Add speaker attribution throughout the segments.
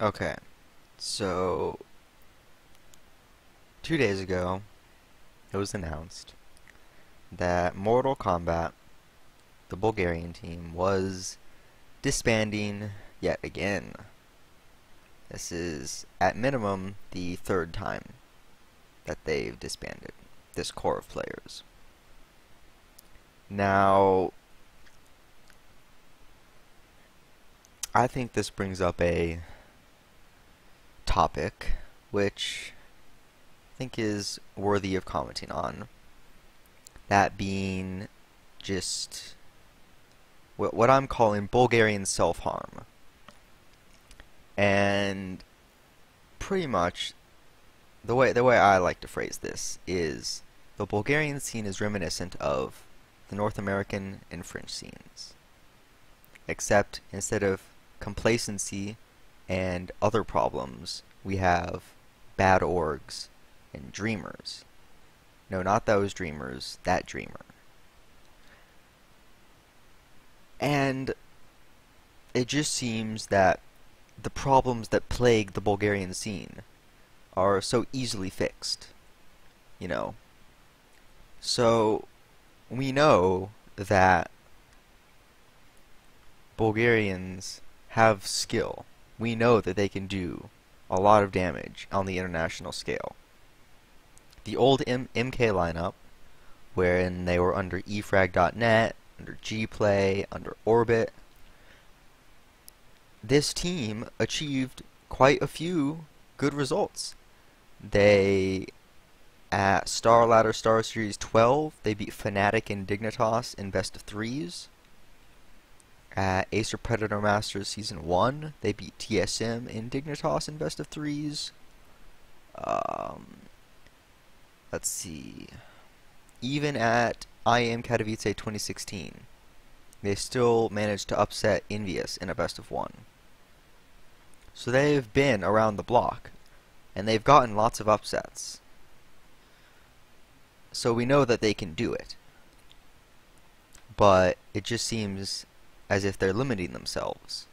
Speaker 1: Okay, so two days ago, it was announced that Mortal Kombat, the Bulgarian team, was disbanding yet again. This is, at minimum, the third time that they've disbanded this core of players. Now, I think this brings up a topic which I think is worthy of commenting on. That being just what, what I'm calling Bulgarian self harm. And pretty much the way the way I like to phrase this is the Bulgarian scene is reminiscent of the North American and French scenes. Except instead of complacency and other problems, we have bad orgs and dreamers. No, not those dreamers, that dreamer. And it just seems that the problems that plague the Bulgarian scene are so easily fixed. You know. So, we know that Bulgarians have skill. We know that they can do a lot of damage on the international scale. The old M MK lineup, wherein they were under efrag.net, under gplay, under orbit, this team achieved quite a few good results. They, at Star Ladder Star Series 12, they beat Fnatic and Dignitas in best of threes. At Acer Predator Masters Season 1, they beat TSM in Dignitas in best of threes. Um, let's see. Even at IEM Katowice 2016, they still managed to upset EnVyUs in a best of one. So they've been around the block, and they've gotten lots of upsets. So we know that they can do it. But it just seems as if they're limiting themselves,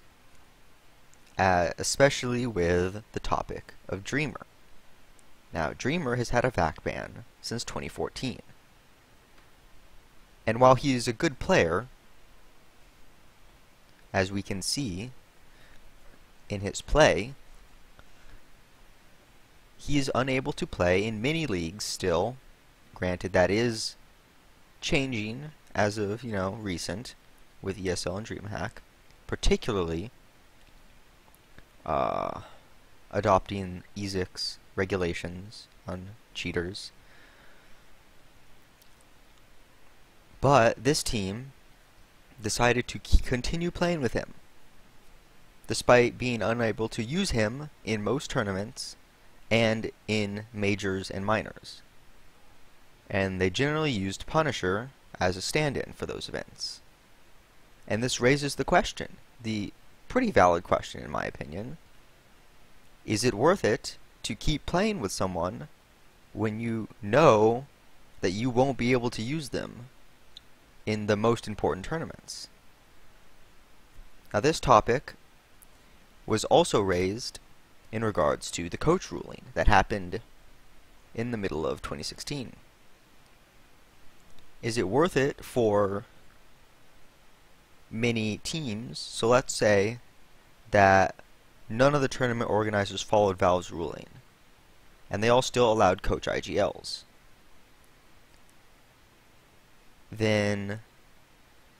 Speaker 1: uh, especially with the topic of Dreamer. Now, Dreamer has had a VAC ban since 2014. And while he is a good player, as we can see in his play, he is unable to play in many leagues still. Granted, that is changing as of, you know, recent with ESL and DreamHack, particularly uh, adopting ESIC's regulations on cheaters. But this team decided to continue playing with him, despite being unable to use him in most tournaments and in majors and minors. And they generally used Punisher as a stand-in for those events. And this raises the question, the pretty valid question in my opinion. Is it worth it to keep playing with someone when you know that you won't be able to use them in the most important tournaments? Now this topic was also raised in regards to the coach ruling that happened in the middle of 2016. Is it worth it for many teams. So let's say that none of the tournament organizers followed Valve's ruling, and they all still allowed coach IGLs. Then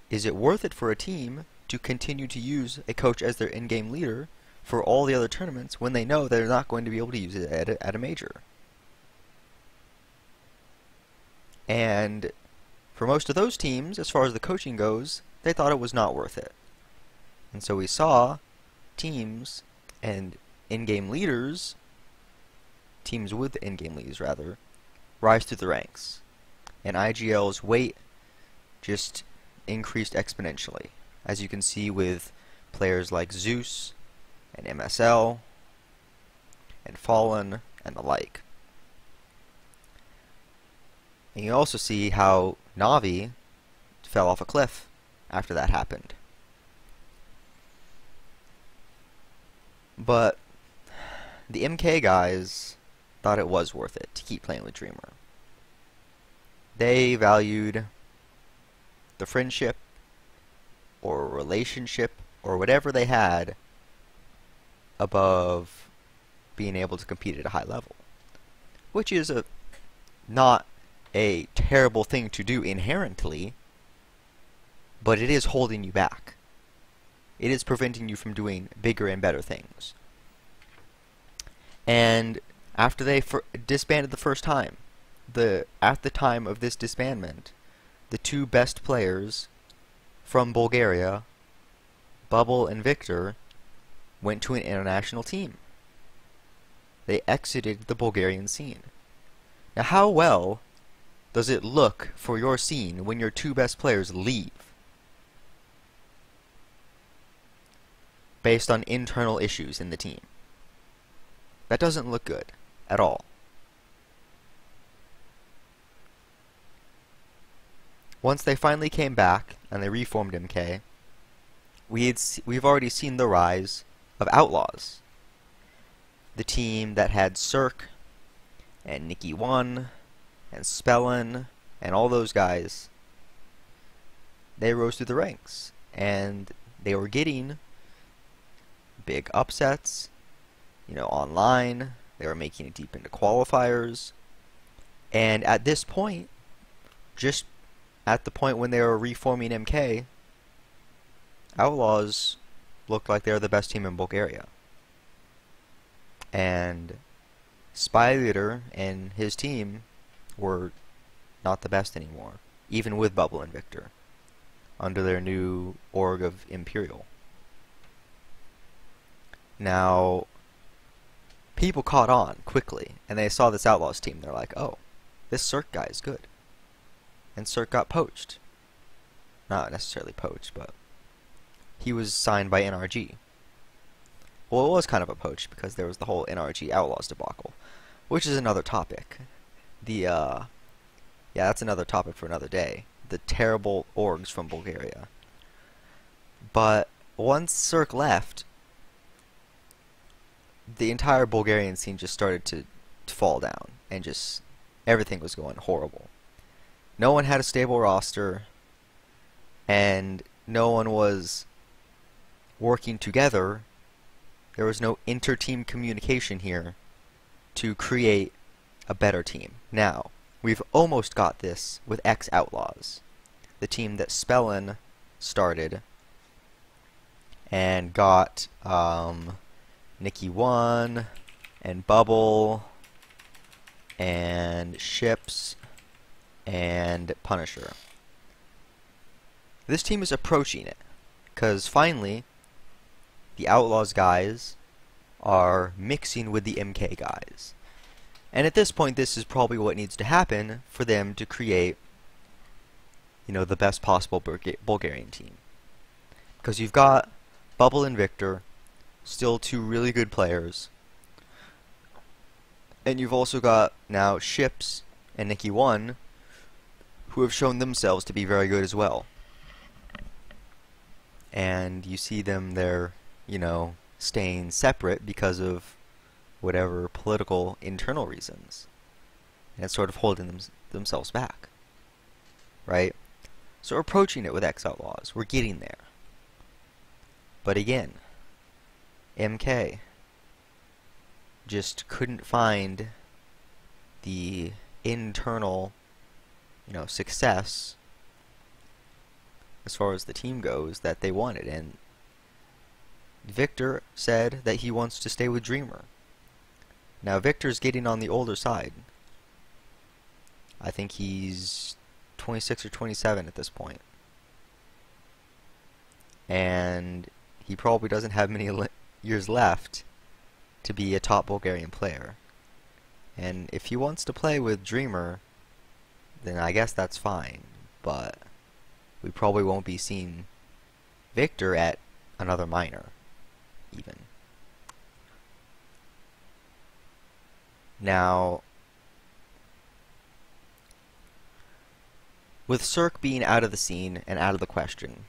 Speaker 1: is it worth it for a team to continue to use a coach as their in-game leader for all the other tournaments when they know they're not going to be able to use it at a, at a major? And for most of those teams, as far as the coaching goes, they thought it was not worth it. And so we saw teams and in-game leaders, teams with in-game leads rather, rise through the ranks. And IGL's weight just increased exponentially, as you can see with players like Zeus and MSL and Fallen and the like. And you also see how Navi fell off a cliff after that happened. But the MK guys thought it was worth it to keep playing with Dreamer. They valued the friendship or relationship or whatever they had above being able to compete at a high level. Which is a not a terrible thing to do inherently, but it is holding you back. It is preventing you from doing bigger and better things. And after they disbanded the first time, the at the time of this disbandment, the two best players from Bulgaria, Bubble and Victor, went to an international team. They exited the Bulgarian scene. Now, how well does it look for your scene when your two best players leave? Based on internal issues in the team. That doesn't look good at all. Once they finally came back and they reformed MK, we we've already seen the rise of Outlaws. The team that had CeRq and Nikki One and SPELLAN and all those guys, they rose through the ranks and they were getting big upsets, you know, online. They were making it deep into qualifiers. And at this point, just at the point when they were reforming MK, Outlaws looked like they were the best team in Bulgaria. And Spy Leader and his team were not the best anymore, even with Bubble and Victor, under their new org of Imperial. Now, people caught on quickly, and they saw this Outlaws team. They're like, oh, this CeRq guy is good and CeRq got poached. Not necessarily poached, but he was signed by NRG. Well, it was kind of a poach because there was the whole NRG Outlaws debacle, which is another topic. The, uh, yeah, that's another topic for another day. The terrible orgs from Bulgaria. But once CeRq left, the entire Bulgarian scene just started to, to fall down, and just everything was going horrible no one had a stable roster, and no one was working together. There was no inter-team communication here to create a better team. Now, we've almost got this with X Outlaws, the team that SPELLAN started and got um, NickyOne and Bubble and SHiPZ and Punisher. This team is approaching it, because finally, the Outlaws guys are mixing with the MK guys. And at this point, this is probably what needs to happen for them to create, you know, the best possible Bulgarian team. Because you've got Bubble and Victor, still two really good players. And you've also got now SHiPZ and Nikki One, who have shown themselves to be very good as well. And you see them there, you know, staying separate because of whatever political internal reasons. And sort of holding them, themselves back. Right? So we're approaching it with X Outlaws. We're getting there. But again, MK just couldn't find the internal you know, success as far as the team goes that they wanted. And Victor said that he wants to stay with Dreamer. Now, Victor's getting on the older side. I think he's 26 or 27 at this point. And he probably doesn't have many years left to be a top Bulgarian player. And if he wants to play with Dreamer, then I guess that's fine. But we probably won't be seeing Victor at another minor, even. Now, with CeRq being out of the scene and out of the question,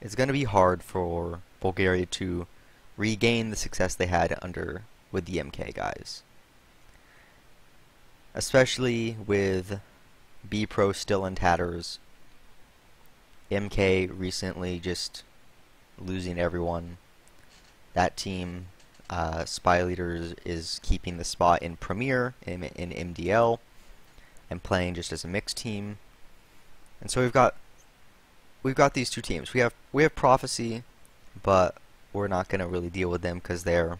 Speaker 1: it's going to be hard for Bulgaria to regain the success they had under with the MK guys. Especially with B Pro still in tatters. MK recently just losing everyone. That team, uh, Spy Leaders, is keeping the spot in Premier, in, in MDL, and playing just as a mixed team. And so we've got we've got these two teams. We have we have Prophecy, but we're not going to really deal with them because they're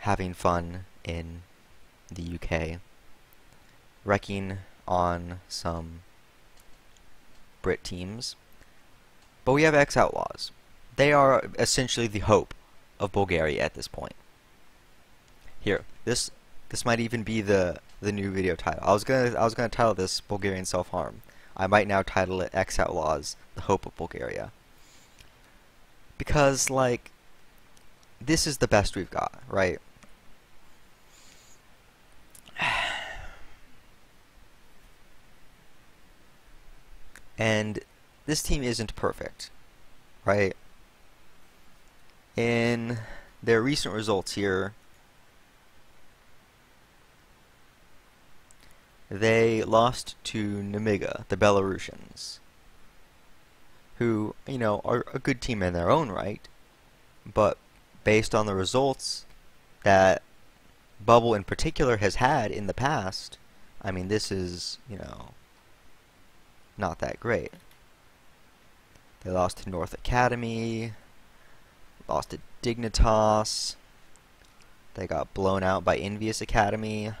Speaker 1: having fun in the UK, wrecking on some Brit teams. But we have X Outlaws. They are essentially the hope of Bulgaria at this point. Here, this this might even be the the new video title. I was gonna I was gonna title this Bulgarian self harm. I might now title it X Outlaws: The Hope of Bulgaria. Because like this is the best we've got, right? And this team isn't perfect, right? In their recent results here, they lost to Nemiga, the Belarusians, who, you know, are a good team in their own right, but based on the results that Bubble in particular has had in the past, I mean, this is, you know, not that great. They lost to North Academy, lost to Dignitas, they got blown out by EnVyUs Academy.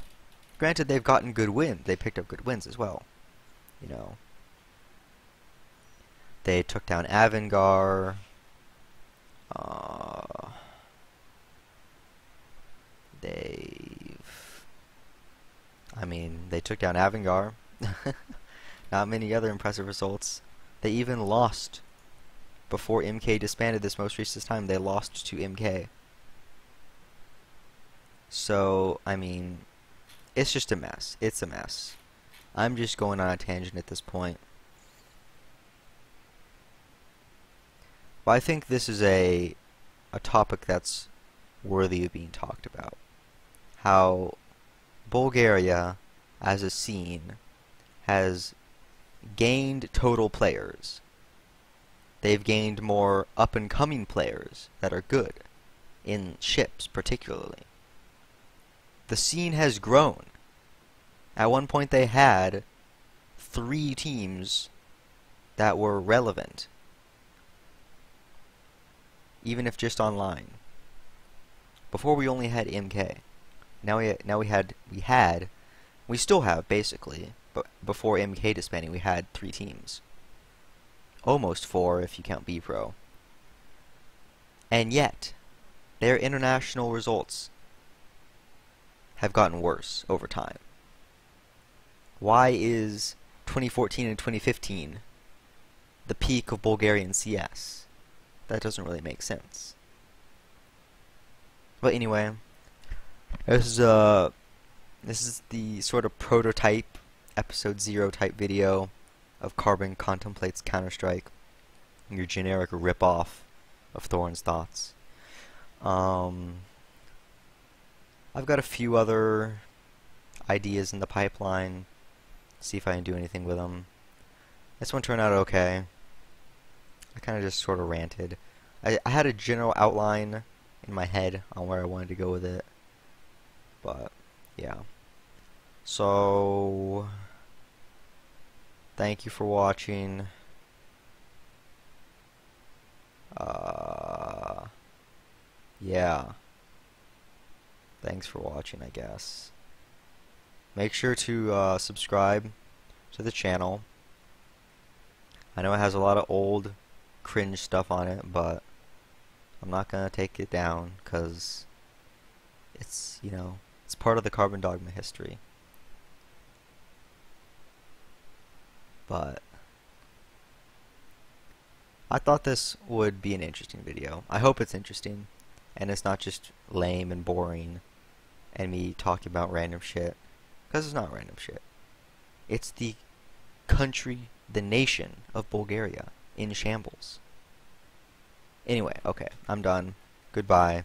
Speaker 1: Granted, they've gotten good wins. They picked up good wins as well. You know. They took down Avangar. Uh, they've... I mean, they took down Avangar. Not many other impressive results. They even lost before MK disbanded this most recent time. They lost to MK. So, I mean, it's just a mess. It's a mess. I'm just going on a tangent at this point. But I think this is a a topic that's worthy of being talked about. How Bulgaria as a scene has gained total players. They've gained more up and coming players that are good, in SHiPZ particularly. The scene has grown. At one point, they had three teams that were relevant, even if just online. Before we only had MK. Now we now we had we had we still have basically but before MK disbanding, we had three teams. Almost four if you count B Pro. And yet, their international results have gotten worse over time. Why is 2014 and 2015 the peak of Bulgarian CS? That doesn't really make sense. But anyway, this is uh this is the sort of prototype episode 0 type video of Carbon Contemplates Counter-Strike, your generic rip-off of Thorin's thoughts. Um, I've got a few other ideas in the pipeline, see if I can do anything with them. This one turned out okay. I kind of just sort of ranted. I, I had a general outline in my head on where I wanted to go with it, but yeah. So, thank you for watching. Uh, yeah. Thanks for watching, I guess. Make sure to uh, subscribe to the channel. I know it has a lot of old cringe stuff on it, but I'm not to take it down because it's, you know, it's part of the Carbon Dogma history. but I thought this would be an interesting video. I hope it's interesting, and it's not just lame and boring, and me talking about random shit, because it's not random shit. It's the country, the nation of Bulgaria in shambles. Anyway, okay, I'm done. Goodbye.